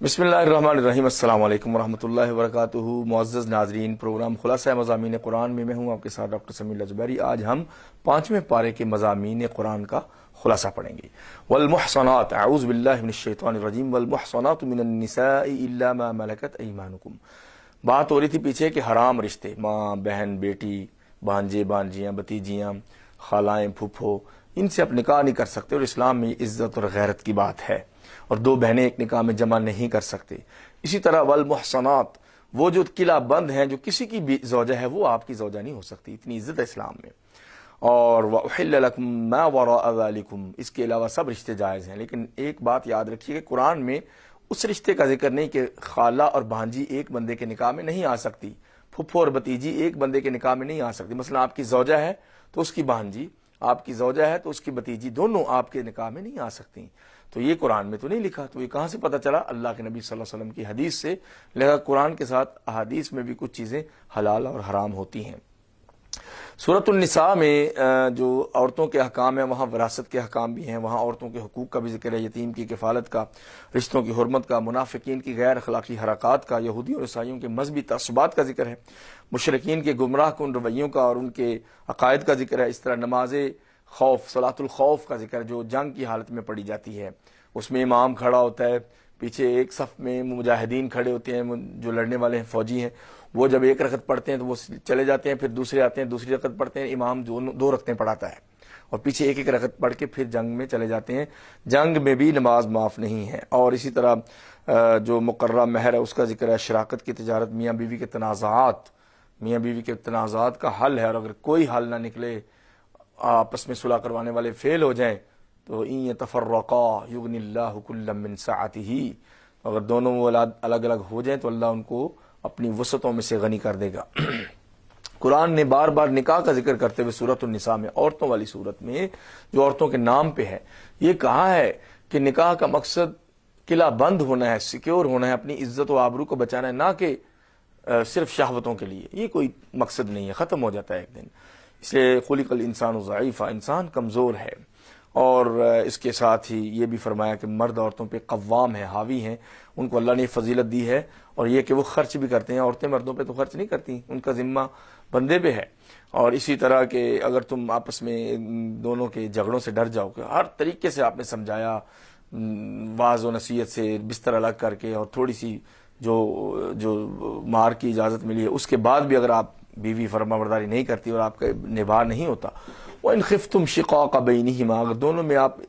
बिस्मिल्लाहिर्रहमानिर्रहीम अस्सलाम वालेकुम वरहमतुल्लाहि वबरकातुहू मुअज़्ज़ज़ नाजरीन प्रोग्राम खुलासा मज़ामीन कुरान में मैं हूं आपके साथ डॉक्टर समील जुबैरी आज हम पांचवें पारे के मज़ामीन कुरान का खुलासा पढ़ेंगे। वलमुहसनात आऊज़ बिल्लाहि मिनश शैतानिर रजीम वलमुहसनात मलकत ऐमानुकुम। बात हो रही थी पीछे कि हराम रिश्ते, माँ, बहन, बेटी, भांजे, भांजियाँ, भतीजियाँ, खालाएँ, फूफो, इनसे आप निकाह नहीं कर सकते और इस्लाम में इज़्ज़त और गैरत की बात है और दो बहनें एक निकाह में जमा नहीं कर सकते। इसी तरह वल मुहसनात, वो जो किला बंद हैं, जो किसी की भी जोजा है, वो आपकी जोजा नहीं हो सकती, इतनी इज़्ज़त है इस्लाम में। और वम इसके अलावा सब रिश्ते जायज़ हैं। लेकिन एक बात याद रखिए कि कुरान में उस रिश्ते का ज़िक्र नहीं कि खाला और भांजी एक बंदे के निकाह में नहीं आ सकती। फुफ्फो और भतीजी एक बंदे के निकाह में नहीं आ सकती। मसला आपकी जौजा है तो उसकी भांजी, आपकी जौजा है तो उसकी भतीजी दोनों आपके निकाह में नहीं आ सकती। तो ये कुरान में तो नहीं लिखा। तो ये कहाँ से पता चला? अल्लाह के नबी सल्लल्लाहु अलैहि वसल्लम की हदीस से। लिहाजा कुरान के साथ अहादीस में भी कुछ चीज़ें हलाल और हराम होती हैं। सूरतुलनिसा में जो औरतों के हकाम है, वहाँ विरासत के हकाम भी हैं, वहाँ औरतों के हकूक का भी ज़िक्र है, यतीम की किफ़ालत का, रिश्तों की हरमत का, मुनाफिकीन की गैर अखलाकी हरकत का, यहूदी और ईसाइयों के मजहबी तसबात का ज़िक्र है, मुशरकिन के गुमराह कन रवैयों का और उनके अकायद का ज़िक्र है, इस तरह नमाज़ खौफ, सलातुल खौफ का ज़िक्र जो जंग की हालत में पड़ी जाती है। उसमें इमाम खड़ा होता है, पीछे एक सफ में मुजाहिदीन खड़े होते हैं, जो लड़ने वाले हैं, फौजी हैं वो जब एक रखत पढ़ते हैं तो वो चले जाते हैं, फिर दूसरे आते हैं, दूसरी रकत पढ़ते हैं, इमाम जो दो रखते पढ़ाता है। और पीछे एक एक रखत पढ़ के फिर जंग में चले जाते हैं। जंग में भी नमाज़ माफ़ नहीं है। और इसी तरह जो मुकर्रा महर है, उसका ज़िक्र है शराकत की तजारत, मियाँ बीवी के तनाज़ात। मियाँ बीवी के तनाज़ात का हल है। और अगर कोई हल ना निकले, आपस में सुलह करवाने वाले फेल हो जाएँ तो इन तफर्रका युगनिल्लाकुल्लमिन साती ही अगर दोनों वो अलग अलग हो जाएँ तो अल्लाह उनको अपनी वसतों में से गनी कर देगा। कुरान ने बार बार निकाह का ज़िक्र करते हुए सूरत निसा में, औरतों वाली सूरत में, जो औरतों के नाम पे है, ये कहा है कि निकाह का मकसद किला बंद होना है, सिक्योर होना है, अपनी इज़्ज़त व आबरू को बचाना है, ना कि सिर्फ़ शहावतों के लिए। ये कोई मकसद नहीं है, खत्म हो जाता है एक दिन। इसलिए खुलिकल इंसान ज़ाइफ़ा, इंसान कमज़ोर है। और इसके साथ ही ये भी फरमाया कि मर्द औरतों पे कवाम है, हावी हैं। उनको अल्लाह ने फजीलत दी है और ये कि वो खर्च भी करते हैं। औरतें मर्दों पे तो खर्च नहीं करती, उनका जिम्मा बंदे पे है। और इसी तरह के अगर तुम आपस में दोनों के झगड़ों से डर जाओ हर तरीके से आपने समझाया वाज व नसीहत से बिस्तर अलग करके और थोड़ी सी जो जो मार की इजाज़त मिली है, उसके बाद भी अगर आप बीवी फरमा बरदारी नहीं करती और आपका निभा नहीं होता वो इन खिफ तुम शिका का बेनी ही अगर दोनों में आप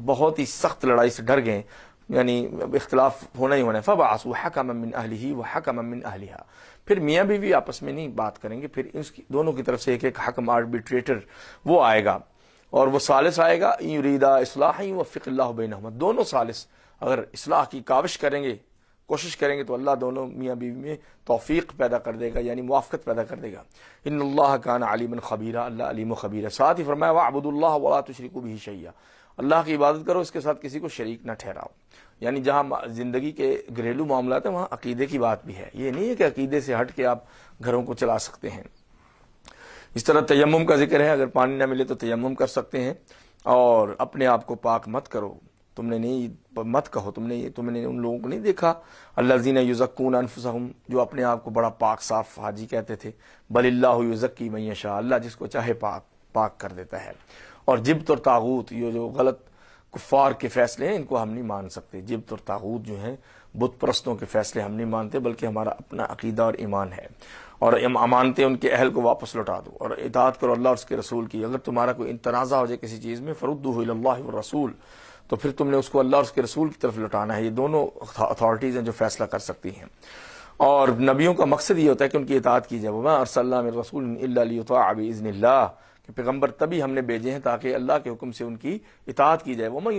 बहुत ही सख्त लड़ाई से डर गए, यानी इख्तलाफ होना ही होना है फब आसू हकम मिन अहली व हकम मिन अहलिहा। फिर मियाँ बीवी आपस में नहीं बात करेंगे, फिर इसकी दोनों की तरफ़ से एक एक हकम आर्बिट्रेटर वो आएगा, और वो सालिस आएगा, यूरीदा इसलाह व फ़िक्ला बेन दोनों सालिस अगर इसलाह की काविश करेंगे कोशिश करेंगे तो अल्लाह दोनों मियाँ बीवी में तोफ़ीक पैदा कर देगा, यानी मुआफ़त पैदा कर देगा। इन अल्लाह कान खबीरा, अल्लाह अलीम खबीरा साथ ही फरमाया वाह अबुदुल्ला वला तुशरिकु भी शैया अल्लाह की इबादत करो, इसके साथ किसी को शरीक न ठहराओ। यानी जहाँ ज़िंदगी के घरेलू मामला है, वहाँ अकीदे की बात भी है। ये नहीं है कि अकीदे से हट के आप घरों को चला सकते हैं। इस तरह तयम का ज़िक्र है, अगर पानी ना मिले तो तयम कर सकते हैं। और अपने आप को पाक मत करो। तुमने नहीं मत कहो, तुमने ये, तुमने उन लोगों को नहीं देखा? अल्लाह जीना युजक्कून अनफुसहम, जो अपने आप को बड़ा पाक, साफ़ हाजी कहते थे। बलिल्लाह युजक्की मैशा अल्लाह जिसको चाहे पाक पाक कर देता है। और जिब्त और तागूत, ये जो गलत कुफार के फैसले हैं, इनको हम नहीं मान सकते। जिब्त और तागूत जो हैं बुत परस्तों के फैसले हम नहीं मानते, बल्कि हमारा अपना अकीदा और ईमान है। और अमानते उनके अहल को वापस लौटा दो। और इतात करो अल्लाह उसके रसूल की, अगर तुम्हारा कोई तनाज़ा हो जाए किसी चीज़ में, फ़रुद्दू रसूल तो फिर तुमने उसको अल्लाह और उसके रसूल की तरफ़ लौटाना है। ये दोनों अथॉरिटीज़ हैं जो फैसला कर सकती हैं। और नबियों का मकसद ये होता है कि उनकी इतात की जाए। वह अरसल्ला रसूल इज़्निल्लाह कि पैगंबर तभी हमने भेजे हैं ताकि अल्लाह के हुक्म से उनकी इतात की जाए। वमन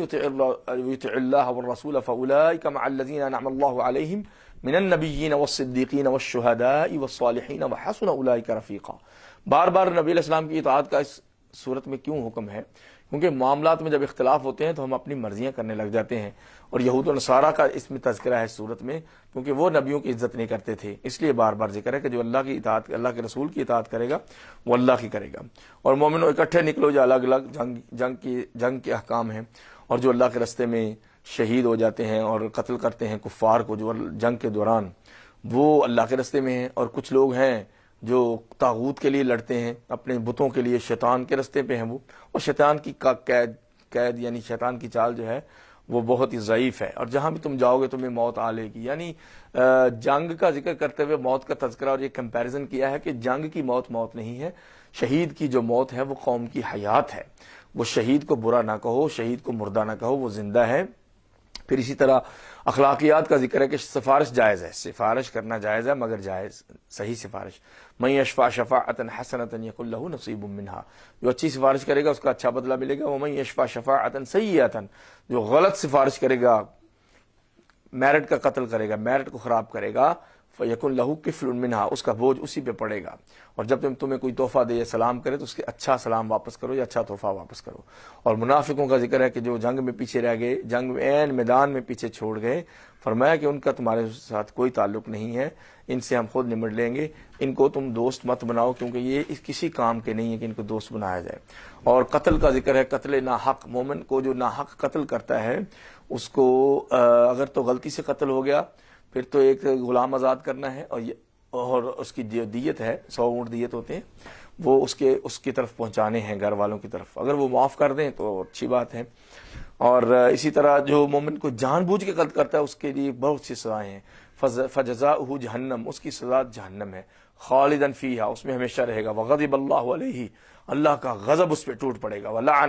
रसूल फ़लाजीन मिनबीन वसद्दीकीन वशहदाई वसालहीन वहसन उलाइक रफ़ीक़ा। बार बार नबी की इतात का इस सूरत में क्यों हुक्म है? क्योंकि मामला में जब इख्तलाफ होते हैं तो हम अपनी मर्जियाँ करने लग जाते हैं। और यहूद नसारा का इसमें तस्करा है सूरत में, क्योंकि वो नबियों की इज़्ज़त नहीं करते थे। इसलिए बार बार ज़िक्र है कि जो अल्लाह की इतात अल्लाह के रसूल की इतात करेगा, वो अल्लाह की करेगा। और मोमिनो इकट्ठे निकलो जो अलग अलग जंग जंग की, जंग के अहकाम हैं, और जो अल्लाह के रस्ते में शहीद हो जाते हैं और कत्ल करते हैं, कुफ़ार को जो जंग के दौरान, वो अल्लाह के रस्ते में हैं, और कुछ लोग हैं जो ताबूत के लिए लड़ते हैं, अपने बुतों के लिए शैतान के रस्ते पे हैं वो। और शैतान की का कैद कैद यानी शैतान की चाल जो है, वो बहुत ही ज़यीफ़ है। और जहाँ भी तुम जाओगे, तुम्हें मौत आ लेगी। यानी जंग का ज़िक्र करते हुए मौत का तस्करा और ये कंपैरिजन किया है कि जंग की मौत मौत नहीं है। शहीद की जो मौत है, वो कौम की हयात है। वो शहीद को बुरा ना कहो, शहीद को मुर्दा ना कहो, वो ज़िंदा है। फिर इसी तरह अखलाकियात का ज़िक्र है कि सिफारिश जायज़ है। सिफारिश करना जायज़ है, मगर जायज़, सही सिफारिश। मई अशफा शफ़ातन हसनतन यकुल्लहू नसीब मिनहा। जो अच्छी सिफारिश करेगा, उसका अच्छा बदला मिलेगा। वो मई अशफा शफ़ातन सही जो गलत सिफारिश करेगा, मैरिट का कत्ल करेगा, मैरिट को खराब करेगा। यकुन लहू किफल मिनहा, उसका बोझ उसी पे पड़ेगा। और जब तुम तुम्हें कोई तोहफा दे या सलाम करे तो उसके अच्छा सलाम वापस करो या अच्छा तोहफा वापस करो। और मुनाफिकों का ज़िक्र है कि जो जंग में पीछे रह गए, जंग में एन मैदान में पीछे छोड़ गए, फरमाया कि उनका तुम्हारे साथ कोई ताल्लुक नहीं है, इनसे हम खुद निमट लेंगे। इनको तुम दोस्त मत बनाओ, क्योंकि ये किसी काम के नहीं है कि इनको दोस्त बनाया जाए। और कत्ल का ज़िक्र है, कत्ल ना हक मोमिन को जो ना हक कत्ल करता है, उसको अगर तो गलती से कत्ल हो गया फिर तो एक गुलाम आज़ाद करना है और ये और उसकी जो दियत है, सौ ऊँट दियत होते हैं, वो उसके, उसकी तरफ़ पहुँचाने हैं घर वालों की तरफ़। अगर वो माफ़ कर दें तो अच्छी बात है। और इसी तरह जो मोमिन को जानबूझ के कत्ल करता है, उसके लिए बहुत सी सजाएँ हैं। फजा जहन्नम, उसकी सजा जहन्नम है। खालिदन फ़ीहा, उसमें हमेशा रहेगा। वगज़ब अल्लाह अल्लाह का गज़ब उस पर टूट पड़ेगा। वला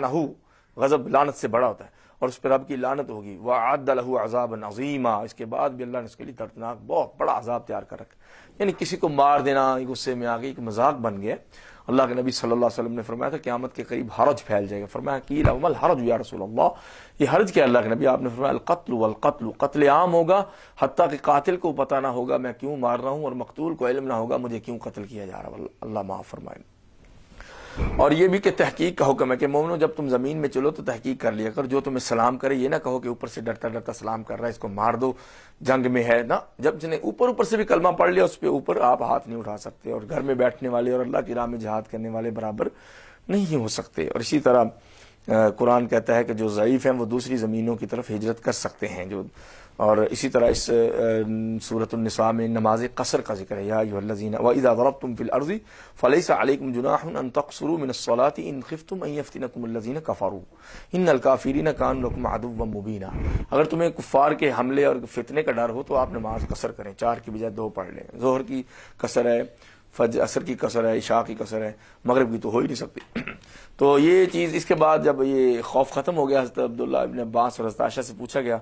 गज़ब लानत से बड़ा होता है। और उस पर रब की लानत होगी। वह आदलहू अजाब नजीमा इसके बाद भी अल्लाह ने उसके लिए दर्दनाक बहुत बड़ा अजाब तैयार कर रखा यानी किसी को मार देना गुस्से में आ गई, एक मज़ाक बन गया। अल्लाह के नबी सल्लल्लाहु अलैहि वसल्लम ने फरमाया था, क्यामत के करीब हरज फैल जाएगा। फरमाया की अमल हरज या रसूल ये हरज क्या अल्लाह के नबी? आपने फरमाया कत्ल वल कत्ल। कत्ल आम होगा हती कि कातिल को पता ना होगा, मैं क्यों मार रहा हूँ और मकतूल को इल्म ना होगा, मुझे क्यों कत्ल किया जा रहा है? अल्लाह माफ़ फरमाए। और ये भी कि तहकीक का हुक्म है कि मोमनो, जब तुम ज़मीन में चलो तो तहकीक कर लिया कर। जो तुम्हें सलाम करे, ये ना कहो कि ऊपर से डरता डरता सलाम कर रहा है, इसको मार दो, जंग में है ना। जब जिन्हें ऊपर ऊपर से भी कलमा पढ़ लिया उस पर ऊपर आप हाथ नहीं उठा सकते और घर में बैठने वाले और अल्लाह की राह में जहाद करने वाले बराबर नहीं हो सकते। और इसी तरह कुरान कहता है कि जो ज़यीफ़ हैं, वो दूसरी ज़मीनों की तरफ़ हिजरत कर सकते हैं, जो और इसी तरह इस सूरतनसा में नमाज़ कसर का ज़िक्र है। ज़रब तुम फिल अर्ज़ी अलैकुम जुनाहन तकसरू इन अन यफ्तिनकुम कफ़रू। इन लकुम अदुव मुबीना। अगर तुम्हें कुफ़ार के हमले और फितने का डर हो तो आप नमाज़ कसर करें। चार की बजाय दो पढ़ लें। जोहर की कसर है, फज, असर की कसर है, इशा की कसर है, मगरब की तो हो ही नहीं सकती। तो ये चीज़, इसके बाद जब ये खौफ ख़त्म हो गया हज़रत अब्दुल्ला अब्बास और हज़रत से पूछा गया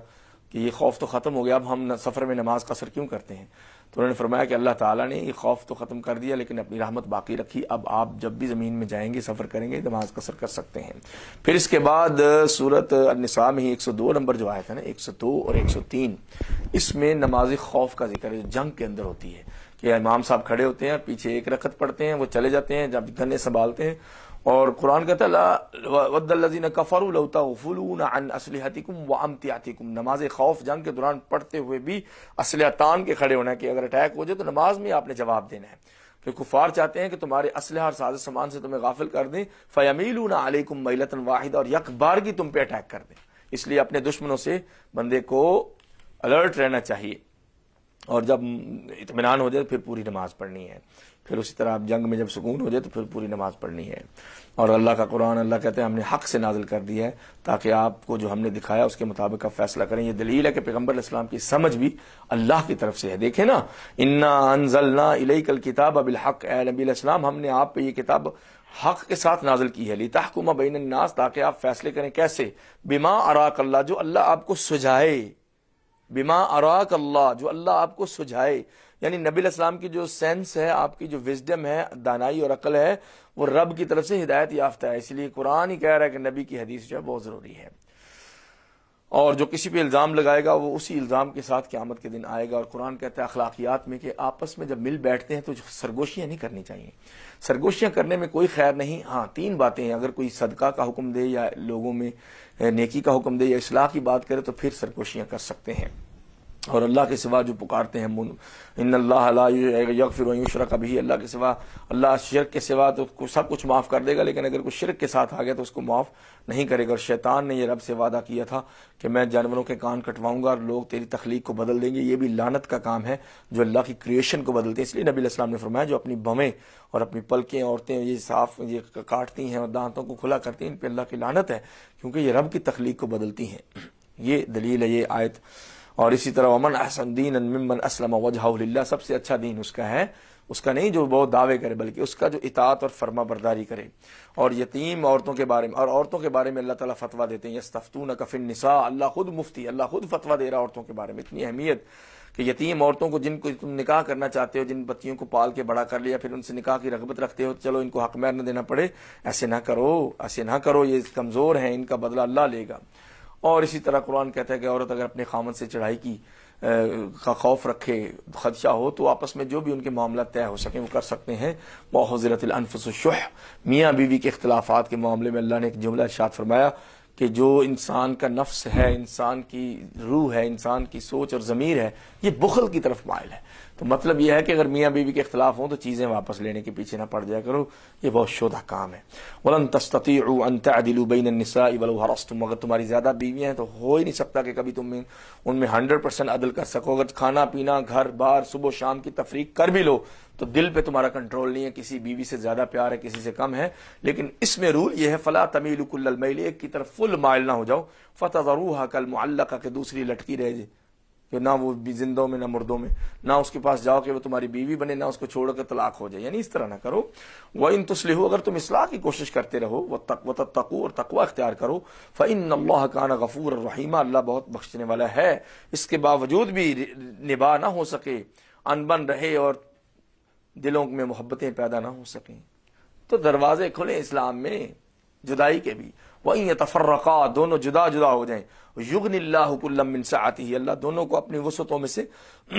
कि ये खौफ तो ख़त्म हो गया, अब हम सफ़र में नमाज़ का असर क्यों करते हैं? तो उन्होंने फरमाया कि अल्लाह ताला ने ये खौफ तो ख़त्म कर दिया, लेकिन अपनी रहमत बाकी रखी। अब आप जब भी ज़मीन में जाएँगे, सफ़र करेंगे, नमाज़ का असर कर सकते हैं। फिर इसके बाद सूरत अनसा में ही 102 नंबर जो आया था ना 102 और 103 इसमें नमाज़ खौफ का ज़िक्र जंग के अंदर होती है। कि इमाम साहब खड़े होते हैं, पीछे एक रखत पढ़ते हैं, वो चले जाते हैं, जब गन्ने संभालते हैं। और कुरान कहता है कफरून नमाज़ खौफ जंग के दौरान पढ़ते हुए भी असलह तान के खड़े होना है कि अगर अटैक हो जाए तो नमाज़ में आपने जवाब देना है। कि कुफार चाहते हैं कि तुम्हारे असलह और साज सामान से तुम्हें गाफिल कर दें। फ़यामीलून अलैकुम मैलतन वाहिद और यक बार की तुम पे अटैक कर दें। इसलिए अपने दुश्मनों से बंदे को अलर्ट रहना चाहिए। और जब इतमान हो जाए फिर पूरी नमाज़ पढ़नी है। फिर उसी तरह आप जंग में जब सुकून हो जाए तो फिर पूरी नमाज़ पढ़नी है। और अल्लाह का कुरान, अल्लाह कहते हैं, हमने हक से नाजिल कर दिया है ताकि आपको जो हमने दिखाया उसके मुताबिक आप फैसला करें। ये दलील है कि पैगंबर इस्लाम की समझ भी अल्लाह की तरफ़ से है। देखे ना, इन्ना अनजलना कल किताब अबिल हक नबी हमने आप पे ये किताब हक के साथ नाजिल की है। लिताहकुमा बैन नास ताकि आप फैसले करें कैसे? बिमा अराक अल्लाह जो अल्लाह आपको सुझाए। बिमा अराक अल्लाह, जो अल्लाह आपको सुझाए। यानी नबी इस्लाम की जो सेंस है, आपकी जो विजडम है, दानाई और अकल है, वो रब की तरफ़ से हिदायत याफ्ता है। इसलिए कुरान ही कह रहा है कि नबी की हदीस जो है बहुत ज़रूरी है। और जो किसी पे इल्ज़ाम लगाएगा, वो उसी इल्ज़ाम के साथ क्यामत के दिन आएगा। और कुरान कहता है अखलाकियात में कि आपस में जब मिल बैठते हैं तो सरगोशियाँ नहीं करनी चाहिए। सरगोशियाँ करने में कोई खैर नहीं। हाँ तीन बातें हैं। अगर कोई सदका का हुक्म दे या लोगों में, नेकी का हुक्म दे या इसलाह की बात करे तो फिर सरगोशियाँ कर सकते हैं। और अल्लाह के सिवा जो पुकारते हैं इन अल्लाह कभी अल्लाह के सिवा अल्लाह शिरक के सिवा तो सब कुछ माफ़ कर देगा, लेकिन अगर कोई शिरक के साथ आ गया तो उसको माफ़ नहीं करेगा। और शैतान ने यह रब से वादा किया था कि मैं जानवरों के कान कटवाऊँगा और लोग तेरी तखलीक को बदल देंगे। ये भी लानत का काम है जो अल्लाह की क्रिएशन को बदलते हैं। इसलिए नबी इस्लाम ने फरमाया, जो अपनी बमें और अपनी पलकें औरतें ये साफ़ ये काटती हैं और दांतों को खुला करती हैं, इन पर अल्लाह की लानत है, क्योंकि ये रब की तखलीक को बदलती हैं। ये दलील है, ये आयत और इसी तरह अमन अहसन दीन मिमन असलम वजह सबसे अच्छा दीन उसका है। उसका नहीं जो बहुत दावे करे, बल्कि उसका जो इतात और फर्मा बरदारी करे। और यतीम औरतों के बारे में, और औरतों के बारे में अल्लाह ताला फतवा देते हैं, यस्तफ्तून कफिन निसा, अल्लाह खुद मुफ्ती, अल्लाह खुद फतवा दे रहा औरतों के बारे में। इतनी अहमियत कि यतीम औरतों को जिनको तुम निकाह करना चाहते हो, जिन बच्चियों को पाल के बड़ा कर लिया, फिर उनसे निकाह की रगबत रखते हो चलो इनको हक मैर न देना पड़े। ऐसे ना करो, ऐसे ना करो, ये कमज़ोर है, इनका बदला अल्लाह लेगा। और इसी तरह कुरान कहता है कि औरत अगर अपने खामन से चढ़ाई की का खौफ रखे, खदशा हो तो आपस में जो भी उनके मामला तय हो सके, वो कर सकते हैं। बहुजरतलफसुश मियाँ बीवी के अख्तिलाफ़ात के मामले में अल्लाह ने एक जुमला इशात फरमाया कि जो इंसान का नफ्स है, इंसान की रूह है, इंसान की सोच और ज़मीर है, ये बुखल की तरफ़ मायल है। तो मतलब यह है कि अगर मियाँ बीवी के अख्तिलाफ हो तो चीज़ें वापस लेने के पीछे ना पड़ जाया करो। ये बहुत शोधा काम है। वलन तुम अगर तुम्हारी ज़्यादा बीवियाँ हैं तो हो ही नहीं सकता कि कभी तुम उनमें हंड्रेड परसेंट अदल कर सको। अगर खाना पीना, घर, बार, सुबह, शाम की तफरीक कर भी लो तो दिल पे तुम्हारा कंट्रोल नहीं है। किसी बीवी से ज़्यादा प्यार है, किसी से कम है। लेकिन इसमें रूल यह है, फला तमील एक की तरफ़ फुल मायल ना हो जाओ। फतह जरूहा कल मुल्ला के दूसरी लटकी रह जाए। कि ना वो जिंदों में, ना मुर्दों में। ना उसके पास जाओ कि वो तुम्हारी बीवी बने, ना उसको छोड़कर तलाक हो जाए। यानी इस तरह ना करो। वह इन तुसलिह, अगर तुम इसलाह की कोशिश करते रहो वह तक, व और तकवा अख्तियार करो फ़िन अल्लाह गफूर रहीमा, अल्लाह बहुत बख्शने वाला है। इसके बावजूद भी निभा ना हो सके, अनबन रहे और दिलों में मोहब्बतें पैदा ना हो सकें। तो दरवाजे खुले इस्लाम में, जुदाई के भी। वही तफर्रका, दोनों जुदा जुदा हो जाए। युगन से आती ही अल्लाह दोनों को अपनी वसतों में से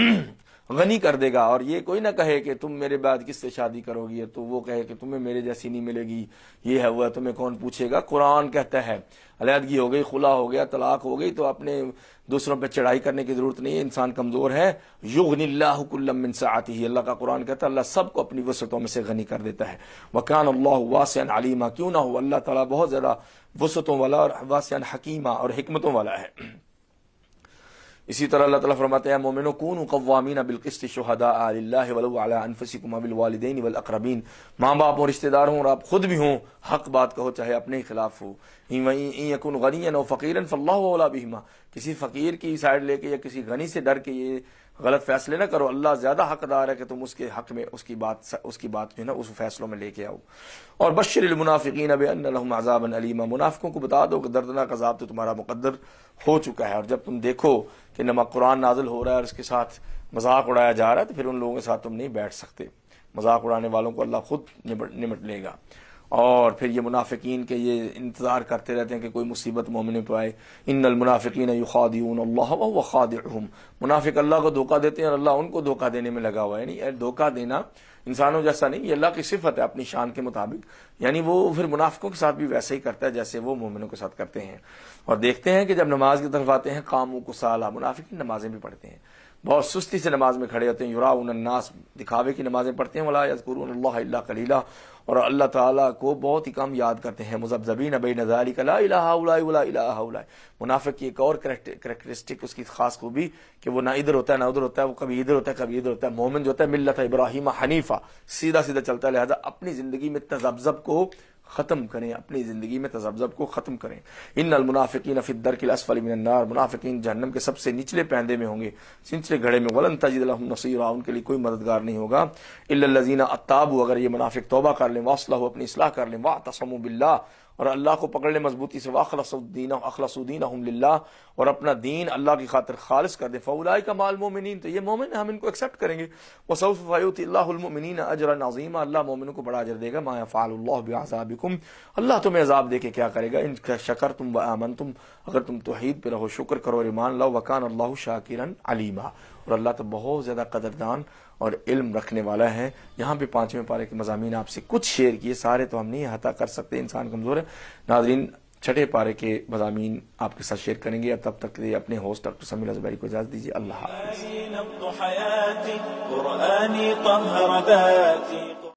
गनी कर देगा। और ये कोई ना कहे कि तुम मेरे बाद किससे शादी करोगी? तो वो कहे कि तुम्हें मेरे जैसी नहीं मिलेगी। ये है, वह तुम्हें कौन पूछेगा? कुरान कहता है, अलहदगी हो गई, खुला हो गया, तलाक हो गई तो अपने दूसरों पर चढ़ाई करने की ज़रूरत नहीं है, इंसान कमज़ोर है। युगन से आती ही अल्लाह का कुरान कहता है, अल्लाह सबको अपनी वसतों में से गनी कर देता है। वकान अल्लाह वासन अलीमा। क्यों ना हो? अल्लाह तला बहुत ज़्यादा वसतों वाला और वासन हकीमा और हमतों वाला है। इसी तरह अल्लाह ताला फरमाते हैं, मोमिनो, कून कवामीन बिलकिस्त शहदा वल अकरबीन। माँ बाप और रिश्तेदार हों और आप खुद भी हों, हक बात कहो, चाहे अपने ही। खिलाफ हो यकुन गनीन और फ़कीरन फ़ल्ला बिहिमा। किसी फ़कीर की साइड लेके या किसी गनी से डर के ये गलत फैसले ना करो। अल्लाह ज़्यादा हकदार है कि तुम उसके हक में, उसकी बात उसकी बात जो है ना, उस फैसलों में लेके आओ। और बशर मुनाफिकीन अब अजाबन अलीमा। मुनाफिकों को बता दो कि दर्दनाक अजाब तो तुम्हारा मुकदर हो चुका है। और जब तुम देखो कि नमा कुरान नाजिल हो रहा है और उसके साथ मज़ाक उड़ाया जा रहा है तो फिर उन लोगों के साथ तुम नहीं बैठ सकते। मज़ाक उड़ाने वालों को अल्लाह खुद निमट लेगा। और फिर ये मुनाफिकीन के ये इंतज़ार करते रहते हैं कि कोई मुसीबत मोमिन पर आए। इन मुनाफिकीन युखादून अल्लाह व मुनाफिक अल्लाह को धोखा देते हैं और अल्लाह उनको धोखा देने में लगा हुआ है। यानी धोखा देना इंसानों जैसा नहीं, ये अल्लाह की सिफत है अपनी शान के मुताबिक। यानी वो फिर मुनाफिकों के साथ भी वैसे ही करता है जैसे वो मोमिनों के साथ करते हैं। और देखते हैं कि जब नमाज़ की तरफ़ आते हैं, कामों को साला मुनाफिक नमाजें भी पढ़ते हैं। बहुत सुस्ती से नमाज़ में खड़े होते हैं। युरा उन्नास दिखावे की नमाजें पढ़ते हैं। वला यजकुर कलीला। और अल्लाह ताला को बहुत ही कम याद करते हैं। मुजबजबीन नबी नजारी कला मुनाफिक की एक और करेक्टरिस्टिक उसकी खास खूबी कि वो ना इधर होता है, ना उधर होता है। वो कभी इधर होता है, कभी इधर होता है। मोमिन जो होता है, मिल्लत इब्राहिम हनीफा। सीधा सीधा चलता है। लिहाजा अपनी ज़िंदगी में तजब्जब को ख़त्म करें, अपनी ज़िंदगी में तजब्जब को ख़त्म करें। इन अलमुनाफ़िकीन फ़िदर के मिनन्नार मुनाफिकीन जहन्नम के सबसे निचले पहदे में होंगे सिंचले घड़े में। वलन तजी नसीरा, उनके लिए कोई मददगार नहीं होगा। इल्लजीना अत्ताबू, अगर ये मुनाफिक तोबा कर लें वासला अपनी असलाह कर लें। वाह तसम बिल्ला और अल्लाह को पकड़ ले मजबूती से वाखलसुद्दीन अखलसुद्दीन हमल्ला और अपना दीन अल्लाह की खातिर खालिश कर दे। फ़ौलाई का माल मोमिन तो ये मोमिन हम इनको एक्सेप्ट करेंगे। वसफ़ायुतमिन अजर नज़ीम अल्लाह मोमिन को बड़ा अजर देगा। माया फ़ालबिकुम अल्लाह तुम्हें अजाब दे के क्या करेगा? इन शकर तुम आमन तुम अगर तुम तोहीद पर रहो, शुक्र करो ईमान लो वकान अल्लाह शाकिरन अलीमा और अल्लाह तो बहुत ज़्यादा कदरदान और इल्म रखने वाला है। यहाँ पे पाँचवें पारे के मजामी आपसे कुछ शेयर किए। सारे तो हम नहीं हता कर सकते, इंसान कमज़ोर है। नाजरीन, छठे पारे के मजामी आपके साथ शेयर करेंगे। तब तक अपने होस्ट डॉक्टर समीर अजबारी को इजाज़त दीजिए। अल्लाह